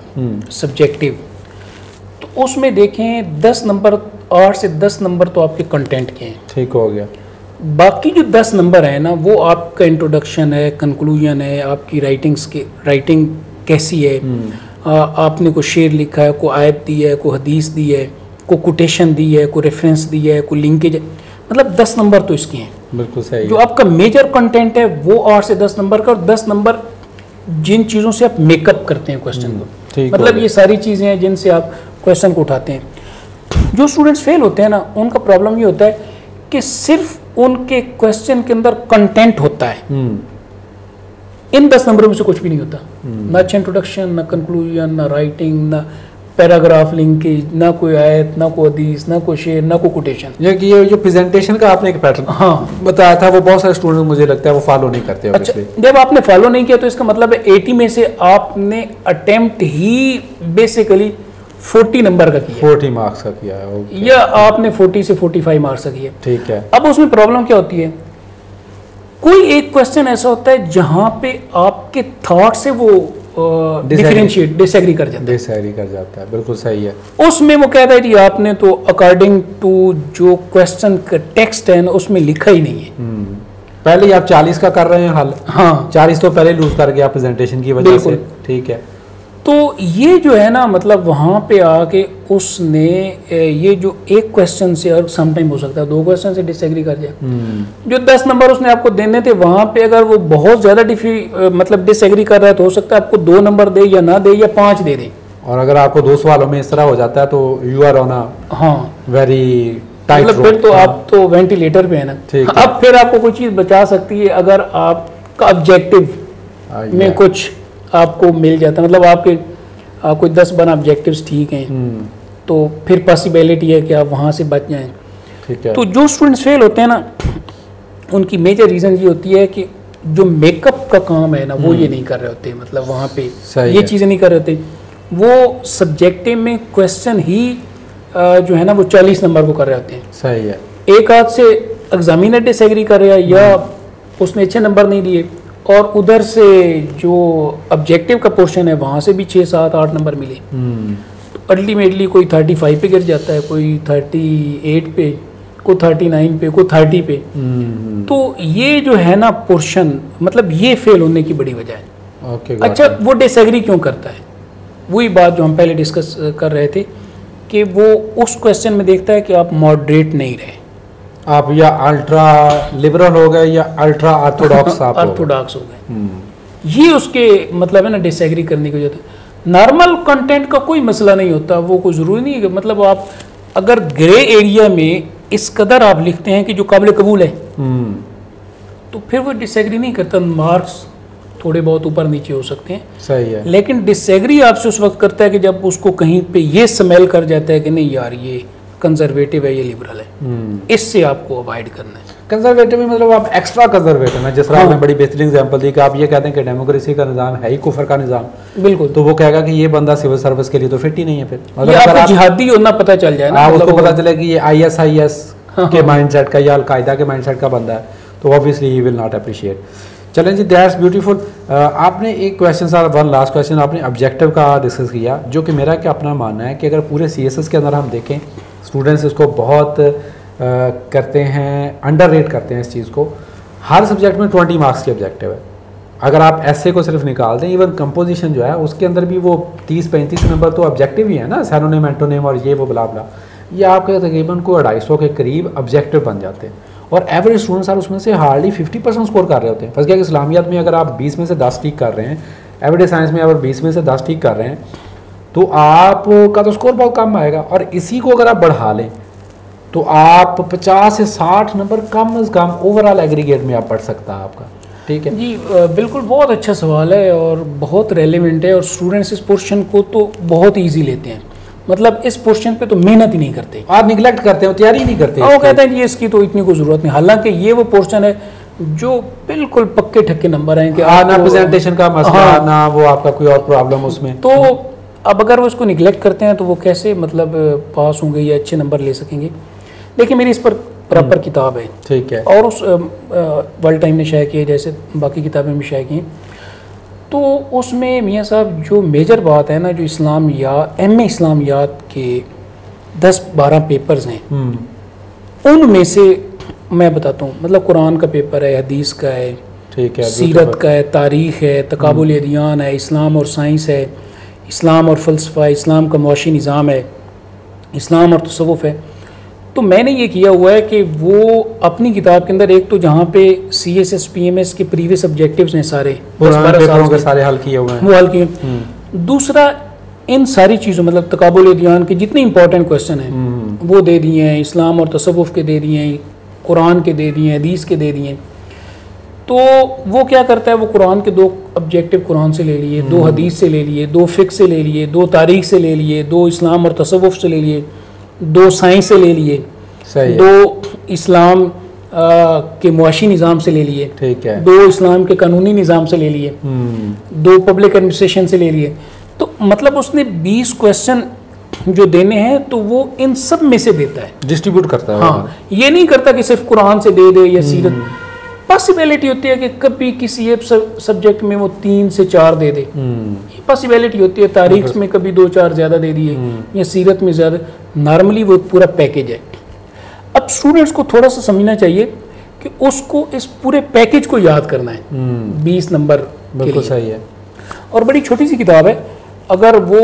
सब्जेक्टिव हम्म। तो उसमें देखें दस नंबर आठ से दस नंबर तो आपके कंटेंट के हैं। ठीक हो गया। बाकी जो दस नंबर है ना वो आपका इंट्रोडक्शन है कंक्लूजन है आपकी राइटिंग्स के राइटिंग कैसी है आ, आपने कोई शेर लिखा है कोई आयत दी है कोई हदीस दी है कोई कोटेशन दी है कोई रेफरेंस दी है कोई लिंकेज मतलब दस नंबर तो इसके हैं। बिल्कुल सही जो आपका मेजर कंटेंट है वो आठ से दस नंबर का और दस नंबर जिन चीज़ों से आप मेकअप करते हैं क्वेश्चन को। मतलब ये सारी चीज़ें हैं जिनसे आप क्वेश्चन को उठाते हैं। जो स्टूडेंट्स फेल होते हैं ना उनका प्रॉब्लम ये होता है कि सिर्फ़ उनके क्वेश्चन के अंदर कंटेंट होता है। हम्म। इन दस नंबरों में से कुछ भी नहीं होता। ना अच्छा इंट्रोडक्शन ना कंक्लूजन ना राइटिंग ना पैराग्राफ लिंकेज ना कोई आयत ना कोई हदीस ना कोई शेर ना कोई कोटेशन ये कि ये जो प्रेजेंटेशन का आपने एक पैटर्न हाँ। बताया था वो बहुत सारे स्टूडेंट मुझे लगता है वो फॉलो नहीं करते अच्छा जब आपने फॉलो नहीं किया तो इसका मतलब है 80 में से आपने अटेम्प्ट ही बेसिकली 40 नंबर का किया। 40 मार्क्स का किया है या आपने 40 से 45 मार्क्स का किया। ठीक है। अब उसमें प्रॉब्लम क्या होती है? कोई एक क्वेश्चन ऐसा होता है जहाँ पे आपके थॉट से वो डिफरेंशिएट डिसएग्री कर जाता है। डिसएग्री कर जाता है बिल्कुल सही है। उसमें वो कहता है कि आपने तो अकॉर्डिंग टू जो क्वेश्चन का टेक्स्ट है ना उसमें लिखा ही नहीं है। हम्म पहले ही आप 40 का कर रहे हैं हल। हाँ। 40 तो पहले लूज कर गया प्रेजेंटेशन की वजह से। ठीक है। तो ये जो है ना मतलब वहाँ पे आके उसने ये जो एक क्वेश्चन से और समटाइम हो सकता है दो क्वेश्चन से डिसएग्री कर जाए हम्म। जो दस नंबर उसने आपको देने थे वहाँ पे अगर वो बहुत ज़्यादा डिफी मतलब डिसएग्री कर रहा है तो हो सकता है आपको दो नंबर दे या ना दे या पाँच दे दे। और अगर आपको दो सवालों में इस तरह हो जाता है तो यू आर ऑन हाँ। वेरी मतलब फिर तो आप तो वेंटिलेटर पे है ना। अब फिर आपको कोई चीज़ बचा सकती है अगर आपका ऑब्जेक्टिव में कुछ आपको मिल जाता है। मतलब आपके आ, कोई दस बारह ऑब्जेक्टिव्स ठीक हैं हम्म। तो फिर पॉसिबिलिटी है कि आप वहाँ से बच जाएँ। ठीक है। तो जो स्टूडेंट्स फेल होते हैं ना उनकी मेजर रीज़न ये होती है कि जो मेकअप का काम है ना वो ये नहीं कर रहे होते मतलब वहाँ पे हम्म। ये चीज़ें नहीं कर रहे होते। वो सब्जेक्टिव में क्वेश्चन ही जो है ना वो चालीस नंबर को कर रहे होते हैं। सही है। एक हाथ से एग्जामिनर डिसएग्री कर रहा है या उसने अच्छे नंबर नहीं दिए। और उधर से जो ऑब्जेक्टिव का पोर्शन है वहाँ से भी छः सात आठ नंबर मिले। हम्म। अल्टीमेटली कोई थर्टी फाइव पे गिर जाता है कोई थर्टी एट पे कोई थर्टी नाइन पे कोई थर्टी पे। हम्म। तो ये जो है ना पोर्शन मतलब ये फेल होने की बड़ी वजह है। ओके अच्छा वो डिसएग्री क्यों करता है? वही बात जो हम पहले डिस्कस कर रहे थे कि वो उस क्वेश्चन में देखता है कि आप मॉडरेट नहीं रहे। आप या अल्ट्रा लिबरल हो गए या अल्ट्रा ऑर्थोडॉक्स आप हो ऑर्थोडॉक्स हो गए। हम्म। ये उसके मतलब है ना डिसएग्री करने की ज़रूरत है नॉर्मल कंटेंट का कोई मसला नहीं होता वो कोई ज़रूरी नहीं है मतलब आप अगर ग्रे एरिया में इस कदर आप लिखते हैं कि जो काबिल कबूल है हम्म। तो फिर वो डिसएग्री नहीं करता। मार्क्स थोड़े बहुत ऊपर नीचे हो सकते हैं। सही है। लेकिन डिसएग्री आपसे उस वक्त करता है कि जब उसको कहीं पे ये स्मेल कर जाता है कि नहीं यार ये कंजर्वेटिव है ये लिबरल है। हम्म। इससे आपको अवॉइड करना है। कंजर्वेटिव मतलब आप एक्स्ट्रा कंजर्वेटिव है जिस तरह हाँ। आपने बड़ी बेहतरीन एग्जांपल दी कि आप ये कहते हैं कि डेमोक्रेसी का निज़ाम है ही कुफर का निज़ाम। बिल्कुल। तो वो कहेगा कि ये बंदा सिविल सर्विस के लिए तो फिट ही नहीं है फिर। मतलब जिहादी होना पता चल जाए ना मतलब उसको पता चले कि ये आई एस आई एस हाँ, के हाँ। माइंडसेट का या अलकायदा के माइंडसेट का बंदा है तो obviously he will not appreciate चलें जी दैट्स ब्यूटीफुल आपने एक question sir one last question आपने ऑब्जेक्टिव का डिस्कस किया जो कि मेरा क्या अपना मानना है कि अगर पूरे सी के अंदर हम देखें स्टूडेंट्स इसको बहुत अ, करते हैं अंडर रेट करते हैं इस चीज़ को। हर सब्जेक्ट में ट्वेंटी मार्क्स की ऑब्जेक्टिव है। अगर आप ऐसे को सिर्फ़ निकाल दें इवन कंपोजिशन जो है उसके अंदर भी वो तीस पैंतीस नंबर तो ऑब्जेक्टिव ही है ना सैनोनेम एंटोनेम और ये वो बला बला ये आपके तकरीबन को अढ़ाई सौ के करीब ऑब्जेक्टिव बन जाते हैं। और एवरेज स्टूडेंट्स सर उसमें से हार्डली फिफ्टी परसेंट स्कोर कर रहे होते हैं। फ़र्स्ट क्या इस्लामियात में अगर आप बीस में से दस ठीक कर रहे हैं एवरेज साइंस में अगर बीस में से दस ठीक कर रहे हैं तो आपका तो स्कोर बहुत कम आएगा। और इसी को अगर आप बढ़ा लें तो आप 50 से 60 नंबर कम अज़ कम ओवरऑल एग्रीगेट में आप पढ़ सकता है आपका। ठीक है? जी बिल्कुल बहुत अच्छा सवाल है और बहुत रेलिवेंट है और स्टूडेंट्स इस पोर्शन को तो बहुत ईजी लेते हैं। मतलब इस पोर्शन पे तो मेहनत ही नहीं करते। आप निगलेक्ट करते हो तैयारी नहीं करते और वो कहते हैं जी इसकी तो इतनी कोई ज़रूरत नहीं। हालाँकि ये वो पोर्शन है जो बिल्कुल पक्के ठक्के नंबर हैं कि हाँ, ना प्रेजेंटेशन का मसला हाँ। ना वो आपका कोई और प्रॉब्लम उसमें। तो अब अगर वो इसको निगलेक्ट करते हैं तो वो कैसे मतलब पास होंगे या अच्छे नंबर ले सकेंगे? देखिए मेरी इस पर प्रॉपर किताब है। ठीक है। और उस वर्ल्ड टाइम ने शाये की है जैसे बाकी किताबें भी शाये की तो उसमें मियाँ साहब जो मेजर बात है ना जो इस्लाम या एम इस्लामियात के दस बारह पेपर्स हैं हम्म। उनमें से मैं बताता हूँ। मतलब कुरान का पेपर है हदीस का है ठीक है सीरत का है तारीख़ है तकाबुल अदियान है इस्लाम और साइंस है। इस्लाम और फ़लसफ़ा इस्लाम का मुशी निज़ाम है इस्लाम और तसवुफ़ है। तो मैंने ये किया हुआ है कि वो अपनी किताब के अंदर एक तो जहाँ पे C S S P M S के प्रीवियस ऑब्जेक्टिव्स हैं सारे सारे हल किए हुए हैं। वो हल किए। हम्म, दूसरा इन सारी चीज़ों मतलब तकाबुल ध्यान के जितने इंपॉर्टेंट क्वेश्चन हैं हम्म, वो दे दिए हैं इस्लाम और तसवुफ़ के दे दिए हैं कुरान के दे दिए हैं हदीस के दे दिए हैं। तो वो क्या करता है वो कुरान के दो ऑब्जेक्टिव कुरान से ले लिए दो हदीस से ले लिए दो फ़िक से ले लिए दो तारीख से ले लिए दो इस्लाम और तसवुफ़ से ले लिए दो साइंस से ले लिए दो इस्लाम आ, के मुआशी निज़ाम से ले लिए ठीक है। दो इस्लाम के कानूनी निज़ाम से ले लिए हम्म, दो पब्लिक एडमिनिस्ट्रेशन से ले लिए। तो मतलब उसने 20 क्वेश्चन जो देने हैं तो वो इन सब में से देता है। डिस्ट्रीब्यूट करता है। हाँ ये नहीं करता कि सिर्फ़ कुरान से दे दे या सीरत पॉसिबिलिटी होती है कि कभी किसी एक सब्जेक्ट में वो तीन से चार दे दे। हम्म, ये पॉसिबिलिटी होती है तारीख में कभी दो चार ज़्यादा दे दिए या सीरत में ज़्यादा। नॉर्मली वो पूरा पैकेज है। अब स्टूडेंट्स को थोड़ा सा समझना चाहिए कि उसको इस पूरे पैकेज को याद करना है। हम्म, बीस नंबर बिल्कुल सही है। और बड़ी छोटी सी किताब है। अगर वो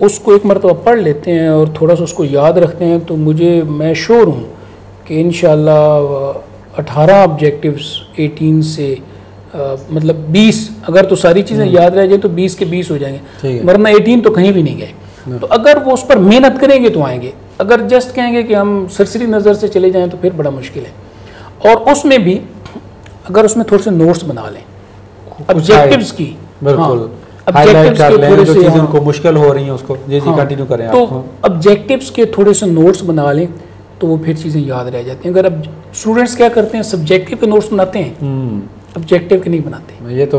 उसको एक मरतबा पढ़ लेते हैं और थोड़ा सा उसको याद रखते हैं तो मुझे मैं श्योर हूँ कि इन अठारह ऑब्जेक्टिव्स 18 से अ, मतलब 20 अगर तो सारी चीज़ें याद रह जाए तो 20 के 20 हो जाएँगे। वरना 18 तो कहीं भी नहीं गए। तो अगर वो उस पर मेहनत करेंगे तो आएँगे। अगर जस्ट कहेंगे कि हम सरसरी नज़र से चले जाएँ तो फिर बड़ा मुश्किल है। और उसमें भी अगर उसमें थोड़े से नोट्स बना लें ऑब्जेक्टिव्स की। बिल्कुल। हाँ, हाईलाइट objectives कर के थोड़े से हाँ, मुश्किल हो रही हैं उसको। जी जी हाँ, कंटिन्यू करें तो ऑब्जेक्टिव्स के थोड़े से नोट्स बना लें। तो वो फिर चीज़ें याद रह जाती हैं। अगर अब स्टूडेंट्स क्या करते हैं? सब्जेक्टिव के नोट्स बनाते हैं। हम्म, ऑब्जेक्टिव के नहीं बनाते। ये तो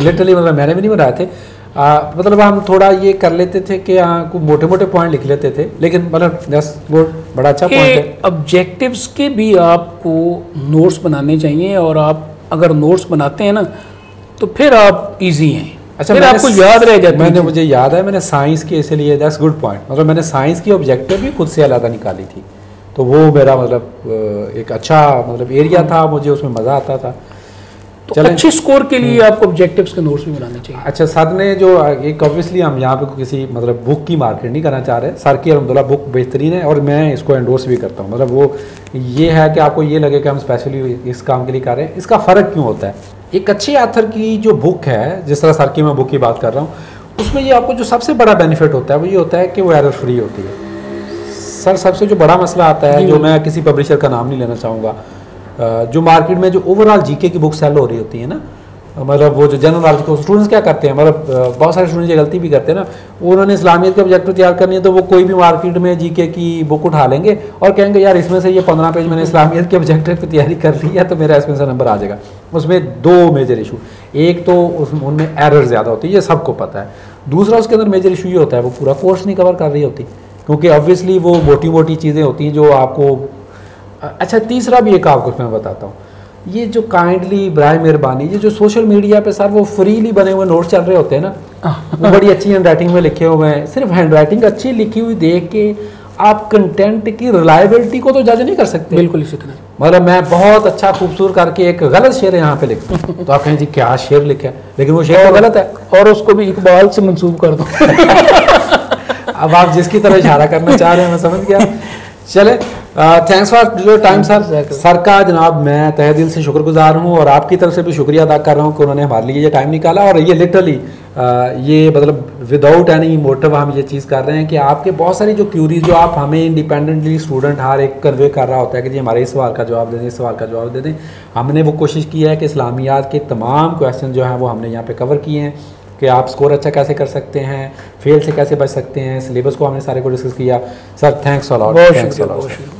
लिटरली मतलब मैंने भी नहीं बनाए थे। आ, मतलब हम थोड़ा ये कर लेते थे कि हाँ कुछ मोटे मोटे पॉइंट लिख लेते थे। लेकिन मतलब दस वो बड़ा अच्छा पॉइंट है। ऑब्जेक्टिव्स के भी आपको नोट्स बनाने चाहिए और आप अगर नोट्स बनाते हैं ना तो फिर आप इजी हैं। अच्छा फिर मैंने आपको याद रह जाती मैंने मुझे याद है मैंने साइंस की इसलिए दैट्स गुड पॉइंट मतलब मैंने साइंस की ऑब्जेक्टिव भी खुद से अलग निकाली थी। तो वो मेरा मतलब एक अच्छा मतलब एरिया था मुझे उसमें मज़ा आता था। तो। अच्छे स्कोर के लिए आपको ऑब्जेक्टिव्स के नोट्स भी बनाने चाहिए। अच्छा सर ने जो एक ऑब्वियसली हम यहाँ पे किसी मतलब बुक की मार्केट नहीं करना चाह रहे। सर की अलहमदिल्ला बुक बेहतरीन है और मैं इसको एंडोर्स भी करता हूँ। मतलब वो ये है कि आपको ये लगे कि हम स्पेशली इस काम के लिए कर रहे हैं। इसका फ़र्क क्यों होता है? एक अच्छे आथर की जो बुक है जिस तरह सर की मैं बुक की बात कर रहा हूँ उसमें ये आपको जो सबसे बड़ा बेनिफिट होता है वो ये होता है कि वो एरर फ्री होती है। सर सबसे जो बड़ा मसला आता है जो मैं किसी पब्लिशर का नाम नहीं लेना चाहूँगा जो मार्केट में जो ओवरऑल जीके की बुक सेल हो रही होती है ना मतलब वो जो जनरल नॉलेज को स्टूडेंट्स क्या करते हैं? मतलब बहुत सारे स्टूडेंट्स ये गलती भी करते हैं ना। उन्होंने इस्लामियत के ऑब्जेक्टिव तैयार करनी है तो वो कोई भी मार्केट में जीके की बुक उठा लेंगे और कहेंगे, यार, इसमें से ये पंद्रह पेज मैंने इस्लामियत के ऑब्जेक्टिव की तैयारी कर ली है तो मेरा इसमें से नंबर आ जाएगा। उसमें दो मेजर इशू एक तो उनमें एरर ज़्यादा होती है, ये सबको पता है। दूसरा, उसके अंदर मेजर इशू ये होता है, वो पूरा कोर्स नहीं कवर कर रही होती, क्योंकि ऑब्वियसली वो मोटी मोटी चीज़ें होती हैं जो आपको अच्छा तीसरा भी एक आपको मैं बताता हूँ। ये जो काइंडली ब्राय मेहरबानी ये जो सोशल मीडिया पे सर वो फ्रीली बने हुए नोट चल रहे होते हैं ना वो बड़ी <laughs> अच्छी हैंड राइटिंग में लिखे हुए हैं। सिर्फ़ हैंड राइटिंग अच्छी लिखी हुई देख के आप कंटेंट की रिलायबिलिटी को तो जज नहीं कर सकते। बिल्कुल इसी तरह। मतलब मैं बहुत अच्छा खूबसूरत करके एक गलत शेर यहाँ पे लिख दूँ। तो आप कहें जी क्या शेर लिखा है? लेकिन वो शेर तो गलत है। और उसको भी इकबाल से मंसूब कर दो। <laughs> अब आप जिसकी तरह इशारा करना चाह रहे हैं मैं समझ गया। चले thanks for your time sir sir का जनाब मैं तहे दिल से शुक्रगुजार हूँ और आपकी तरफ़ से भी शुक्रिया अदा कर रहा हूँ कि उन्होंने हमारे लिए ये टाइम निकाला और ये लिटरली ये मतलब विदाउट एनी मोटिव हम ये चीज़ कर रहे हैं कि आपके बहुत सारी जो क्यूरीज जो आप हमें इंडिपेंडेंटली स्टूडेंट हर एक कन्वे कर रहा होता है कि जी हमारे इस सवाल का जवाब दे दें इस सवाल का जवाब दे दें हमने वो कोशिश की है कि इस्लामियात के तमाम क्वेश्चन जो हैं वो हमने यहाँ पे कवर किए हैं कि आप स्कोर अच्छा कैसे कर सकते हैं फेल से कैसे बच सकते हैं सिलेबस को हमने सारे को डिस्कस किया। Sir thanks all all thanks all all बहुत शुक्रिया।